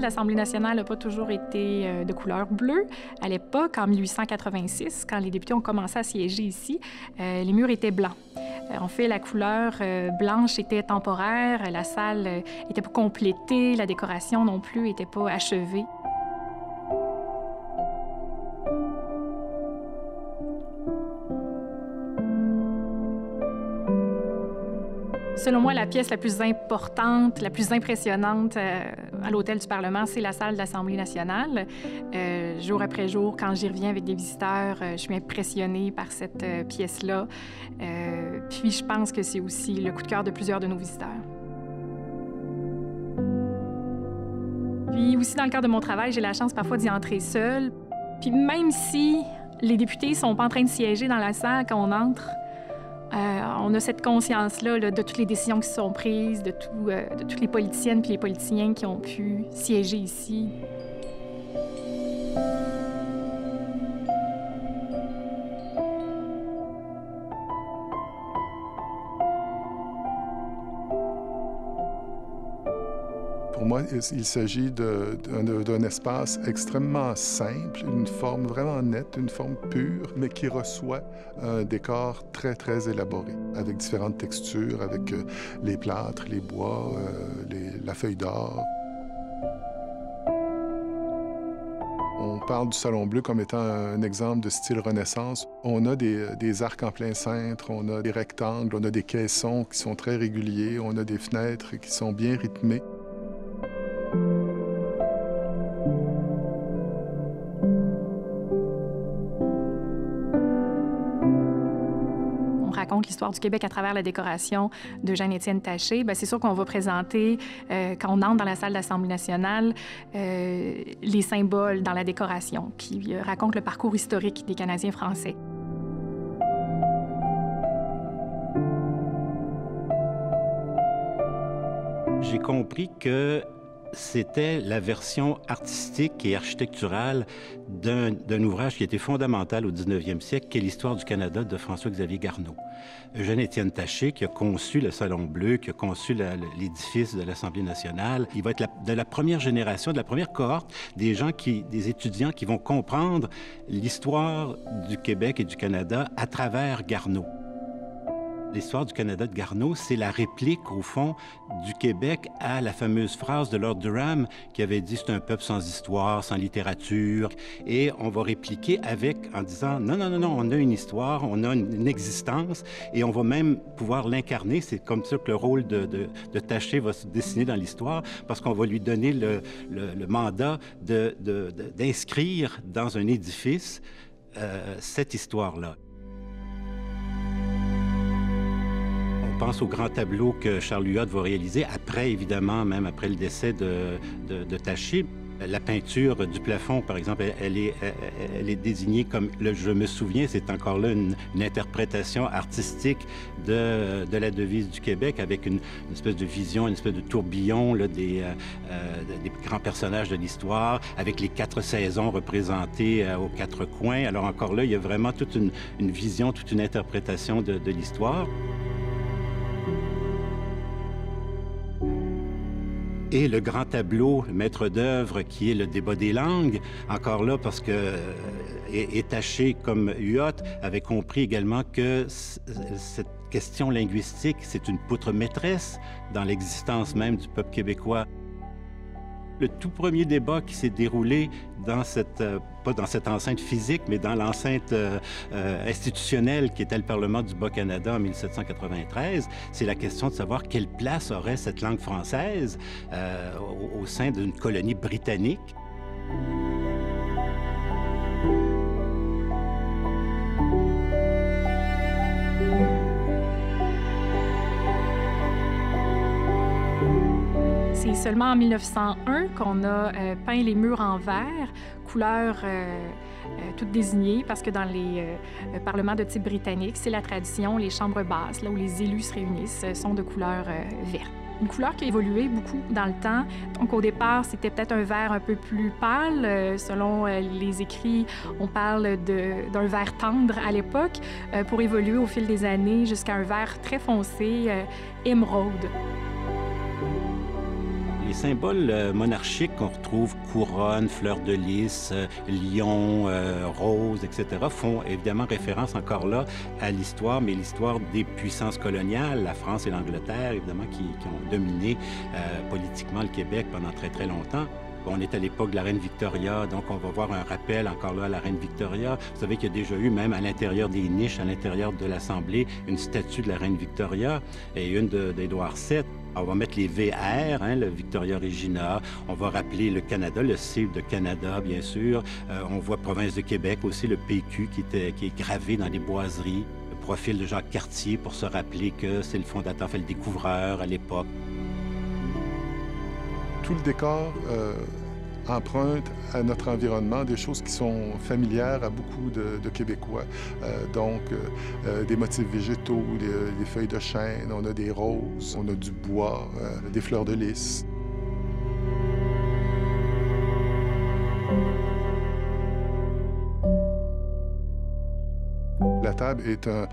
l'Assemblée nationale n'a pas toujours été euh, de couleur bleue. À l'époque, en 1886, quand les députés ont commencé à siéger ici, euh, les murs étaient blancs. Euh, en fait, la couleur blanche était temporaire, la salle n'était pas complétée, la décoration non plus n'était pas achevée. Selon moi, la pièce la plus importante, la plus impressionnante euh, à l'hôtel du Parlement, c'est la salle de l'Assemblée nationale. Euh, jour après jour, quand j'y reviens avec des visiteurs, euh, je suis impressionnée par cette pièce-là. puis je pense que c'est aussi le coup de cœur de plusieurs de nos visiteurs. Puis aussi, dans le cadre de mon travail, j'ai la chance parfois d'y entrer seule. Puis même si les députés sont pas en train de siéger dans la salle quand on entre, euh, on a cette conscience-là de toutes les décisions qui sont prises, de, euh, de toutes les politiciennes et les politiciens qui ont pu siéger ici. Pour moi, il s'agit d'un espace extrêmement simple, une forme vraiment nette, une forme pure, mais qui reçoit un décor très, très élaboré, avec différentes textures, avec euh, les plâtres, les bois, euh, la feuille d'or. On parle du Salon Bleu comme étant un exemple de style Renaissance. On a des, des, arcs en plein cintre, on a des rectangles, on a des caissons qui sont très réguliers, on a des fenêtres qui sont bien rythmées. L'histoire du Québec à travers la décoration de Jeanne-Étienne Taché, ben, c'est sûr qu'on va présenter, euh, quand on entre dans la salle de l'Assemblée nationale, euh, les symboles dans la décoration qui euh, racontent le parcours historique des Canadiens français. J'ai compris que c'était la version artistique et architecturale d'un ouvrage qui était fondamental au 19e siècle, qui est l'histoire du Canada de François-Xavier Garneau. Eugène-Étienne Taché, qui a conçu le Salon Bleu, qui a conçu l'édifice de l'Assemblée nationale, il va être de la première génération, de la première cohorte des gens des étudiants qui vont comprendre l'histoire du Québec et du Canada à travers Garneau. L'histoire du Canada de Garneau, c'est la réplique, au fond, du Québec à la fameuse phrase de Lord Durham qui avait dit c'est un peuple sans histoire, sans littérature. Et on va répliquer avec en disant non, non, non, non, on a une histoire, on a une, existence et on va même pouvoir l'incarner. C'est comme ça que le rôle de, Taché va se dessiner dans l'histoire parce qu'on va lui donner le, le, mandat d'inscrire dans un édifice euh, cette histoire-là. Pense au grand tableau que Charles Huot va réaliser après, évidemment, même après le décès de, de. La peinture du plafond, par exemple, elle, est, désignée comme, le, je me souviens, c'est encore là une, interprétation artistique de, la devise du Québec avec une, espèce de vision, une espèce de tourbillon euh, euh, des grands personnages de l'histoire, avec les quatre saisons représentées euh, aux quatre coins. Alors encore là, il y a vraiment toute une, vision, toute une interprétation de l'histoire. Et le grand tableau maître d'œuvre qui est le débat des langues, encore là parce que euh, comme Huot avait compris également que cette question linguistique, c'est une poutre maîtresse dans l'existence même du peuple québécois le tout premier débat qui s'est déroulé dans cette, euh, pas dans cette enceinte physique, mais dans l'enceinte euh, euh, institutionnelle qui était le Parlement du Bas-Canada en 1793, c'est la question de savoir quelle place aurait cette langue française au, au sein d'une colonie britannique. Seulement en 1901 qu'on a euh, peint les murs en vert, couleur euh, euh, toute désignée, parce que dans les parlements de type britannique, c'est la tradition, les chambres basses, là où les élus se réunissent, sont de couleur verte une couleur qui a évolué beaucoup dans le temps. Donc au départ, c'était peut-être un vert un peu plus pâle. selon les écrits, on parle d'un vert tendre à l'époque, pour évoluer au fil des années jusqu'à un vert très foncé, émeraude Les symboles euh, monarchiques qu'on retrouve, couronne, fleur de lys, euh, lion, euh, rose, etc., font évidemment référence encore là à l'histoire, mais l'histoire des puissances coloniales, la France et l'Angleterre, évidemment, qui, qui, ont dominé politiquement le Québec pendant très, très longtemps. On est à l'époque de la reine Victoria, donc on va voir un rappel encore là à la reine Victoria. Vous savez qu'il y a déjà eu, même à l'intérieur des niches, à l'intérieur de l'Assemblée, une statue de la reine Victoria et une d'Édouard VII. On va mettre les VR, hein, le Victoria Regina. On va rappeler le Canada, le cible de Canada, bien sûr. Euh, on voit Province de Québec aussi, le PQ qui, était, est gravé dans les boiseries. Le profil de Jacques Cartier pour se rappeler que c'est le fondateur, fait le découvreur à l'époque tout le décor euh, emprunte à notre environnement des choses qui sont familières à beaucoup de, Québécois. Euh, donc, euh, des motifs végétaux, des, feuilles de chêne, on a des roses, on a du bois, des fleurs de lys. Table est un,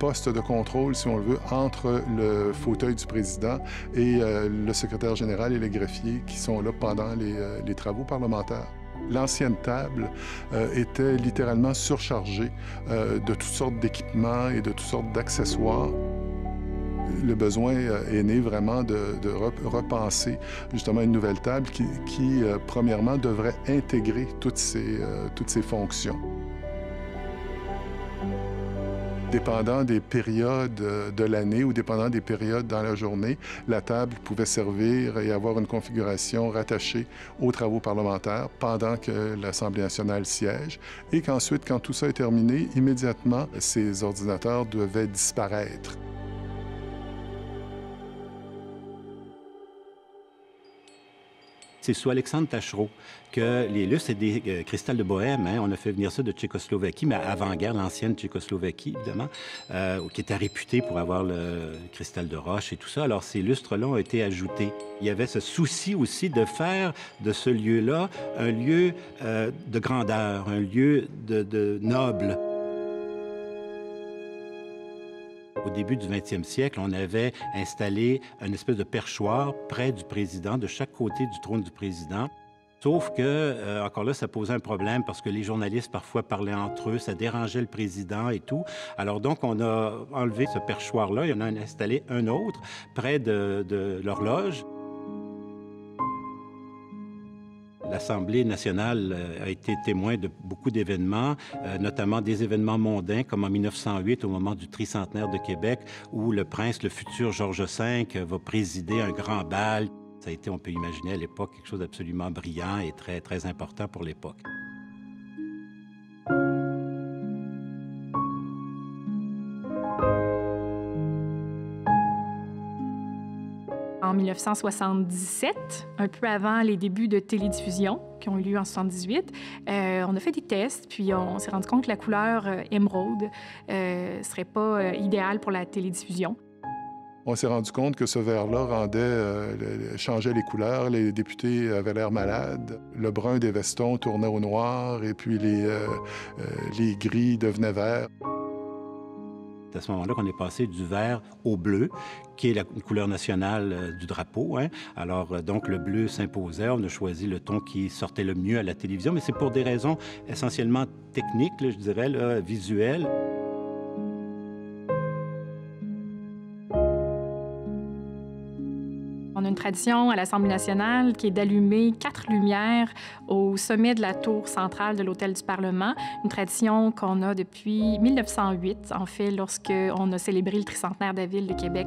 poste de contrôle, si on le veut, entre le fauteuil du président et euh, le secrétaire général et les greffiers qui sont là pendant les, euh, travaux parlementaires. L'ancienne table euh, était littéralement surchargée de toutes sortes d'équipements et de toutes sortes d'accessoires le besoin est né vraiment de, repenser justement une nouvelle table qui, premièrement, devrait intégrer toutes ces, toutes ces fonctions dépendant des périodes euh, de l'année ou dépendant des périodes dans la journée, la table pouvait servir et avoir une configuration rattachée aux travaux parlementaires pendant que l'Assemblée nationale siège et qu'ensuite, quand tout ça est terminé, immédiatement, ces ordinateurs devaient disparaître. C'est sous Alexandre Tachereau que les lustres, c'est des euh, cristals de Bohème. Hein. On a fait venir ça de Tchécoslovaquie, mais avant-guerre, l'ancienne Tchécoslovaquie, évidemment, euh, qui était réputée pour avoir le cristal de roche et tout ça. Alors, ces lustres-là ont été ajoutés. Il y avait ce souci aussi de faire de ce lieu-là un lieu euh, de grandeur, un lieu de noble. Au début du 20e siècle, on avait installé une espèce de perchoir près du président, de chaque côté du trône du président. Sauf que, euh, encore là, ça posait un problème parce que les journalistes parfois parlaient entre eux, ça dérangeait le président et tout. Alors donc, on a enlevé ce perchoir-là et on a installé un autre près de, de l'horloge. L'Assemblée nationale euh, a été témoin de beaucoup d'événements, euh, notamment des événements mondains, comme en 1908, au moment du tricentenaire de Québec, où le prince, le futur Georges V, va présider un grand bal. Ça a été, on peut imaginer à l'époque, quelque chose d'absolument brillant et très, très important pour l'époque. 1977, un peu avant les débuts de télédiffusion qui ont eu lieu en 1978. Euh, on a fait des tests, puis on, s'est rendu compte que la couleur euh, émeraude ne euh, serait pas idéale pour la télédiffusion. On s'est rendu compte que ce verre-là changeait les couleurs. Les députés avaient l'air malades. Le brun des vestons tournait au noir et puis les gris devenaient verts. À ce moment-là qu'on est passé du vert au bleu, qui est la couleur nationale euh, du drapeau. Hein. Alors, euh, donc, le bleu s'imposait. On a choisi le ton qui sortait le mieux à la télévision, mais c'est pour des raisons essentiellement techniques, je dirais, visuelles. Une tradition à l'Assemblée nationale qui est d'allumer quatre lumières au sommet de la tour centrale de l'Hôtel du Parlement, une tradition qu'on a depuis 1908, en fait, lorsqu'on a célébré le tricentenaire de la Ville de Québec.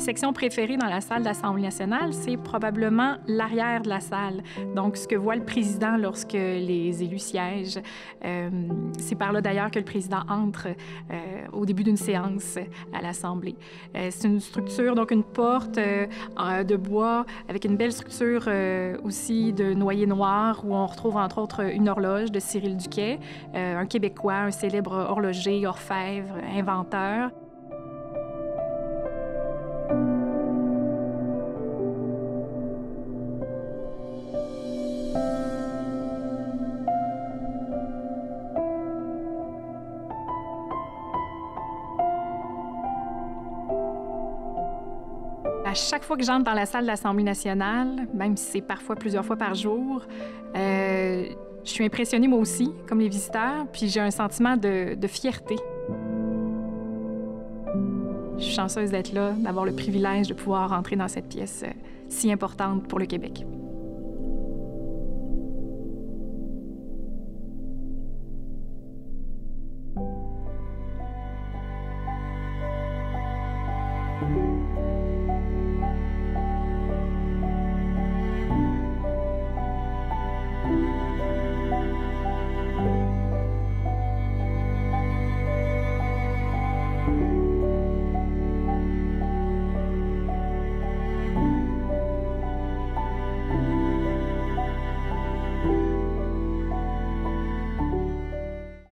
Section préférée dans la salle de l'Assemblée nationale, c'est probablement l'arrière de la salle. Donc, ce que voit le président lorsque les élus siègent. Euh, c'est par là d'ailleurs que le président entre euh, au début d'une séance à l'Assemblée. Euh, c'est une structure, donc une porte de bois avec une belle structure aussi de noyer noir où on retrouve entre autres une horloge de Cyril Duquet, un Québécois, un célèbre horloger, orfèvre, inventeur. À chaque fois que j'entre dans la salle de l'Assemblée nationale, même si c'est parfois plusieurs fois par jour, euh, je suis impressionnée moi aussi, comme les visiteurs, puis j'ai un sentiment de, de fierté. Je suis chanceuse d'être là, d'avoir le privilège de pouvoir entrer dans cette pièce euh, si importante pour le Québec.